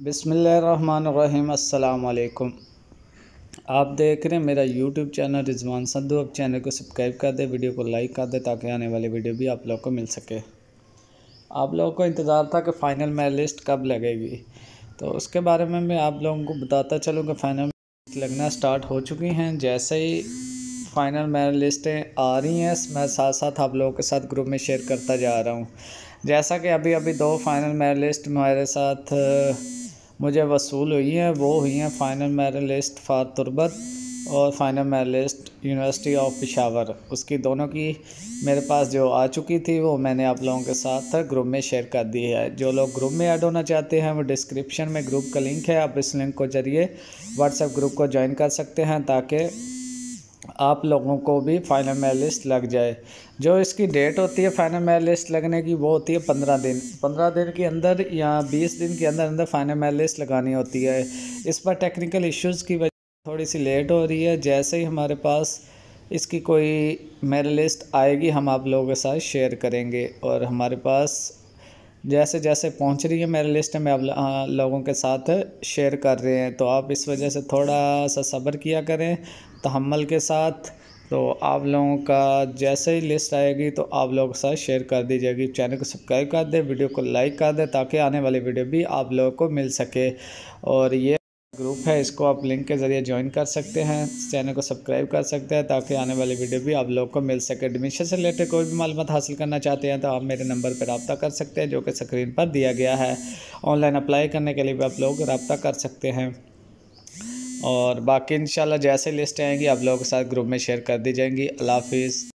बिसमीम अल्लाम आप देख रहे हैं मेरा यूट्यूब चैनल रिजवान संधू अब चैनल को सब्सक्राइब कर दे, वीडियो को लाइक कर दे, ताकि आने वाली वीडियो भी आप लोग को मिल सके। आप लोगों को इंतज़ार था कि फ़ाइनल मेरिट लिस्ट कब लगेगी। तो उसके बारे में मैं आप लोगों को बताता चलूँ कि फ़ाइनल लगना स्टार्ट हो चुकी हैं। जैसे ही फ़ाइनल मेरिट लिस्टें आ रही हैं, मैं साथ साथ आप लोगों के साथ ग्रुप में शेयर करता जा रहा हूँ। जैसा कि अभी अभी दो फाइनल मेरिट लिस्ट मेरे साथ मुझे वसूल हुई हैं, वो हुई हैं फ़ाइनल मेरलिस्ट फ़ार तुरबत और final merit list university of Peshawar उसकी दोनों की मेरे पास जो आ चुकी थी, वो मैंने आप लोगों के साथ ग्रुप में शेयर कर दी है। जो लोग ग्रुप में ऐड होना चाहते हैं, वो डिस्क्रिप्शन में ग्रुप का लिंक है, आप इस लिंक को ज़रिए व्हाट्सएप ग्रुप को ज्वाइन कर सकते हैं, ताकि आप लोगों को भी फाइनल मेरिट लिस्ट लग जाए। जो इसकी डेट होती है फाइनल मेरिट लिस्ट लगने की, वो होती है पंद्रह दिन। पंद्रह दिन के अंदर या बीस दिन के अंदर अंदर फाइनल मेरिट लिस्ट लगानी होती है। इस पर टेक्निकल इश्यूज़ की वजह थोड़ी सी लेट हो रही है। जैसे ही हमारे पास इसकी कोई मेरिट लिस्ट आएगी, हम आप लोगों के साथ शेयर करेंगे और हमारे पास जैसे जैसे पहुँच रही है मेरे लिस्ट में आप लोगों के साथ शेयर कर रहे हैं तो आप इस वजह से थोड़ा सा सब्र किया करें तहमल के साथ। तो आप लोगों का जैसे ही लिस्ट आएगी तो आप लोगों के साथ शेयर कर दी जाएगी। चैनल को सब्सक्राइब कर दें वीडियो को लाइक कर दें, ताकि आने वाली वीडियो भी आप लोगों को मिल सके। और ये ग्रुप है, इसको आप लिंक के ज़रिए ज्वाइन कर सकते हैं। चैनल को सब्सक्राइब कर सकते हैं ताकि आने वाली वीडियो भी आप लोग को मिल सके। एडमिशन से रिलेटेड कोई भी मालूम हासिल करना चाहते हैं तो आप मेरे नंबर पर रबता कर सकते हैं, जो कि स्क्रीन पर दिया गया है। ऑनलाइन अप्लाई करने के लिए भी आप लोग रबता कर सकते हैं। और बाकी इंशाल्लाह जैसे लिस्ट आएँगी, आप लोगों के साथ ग्रुप में शेयर कर दी जाएँगी। अल्लाह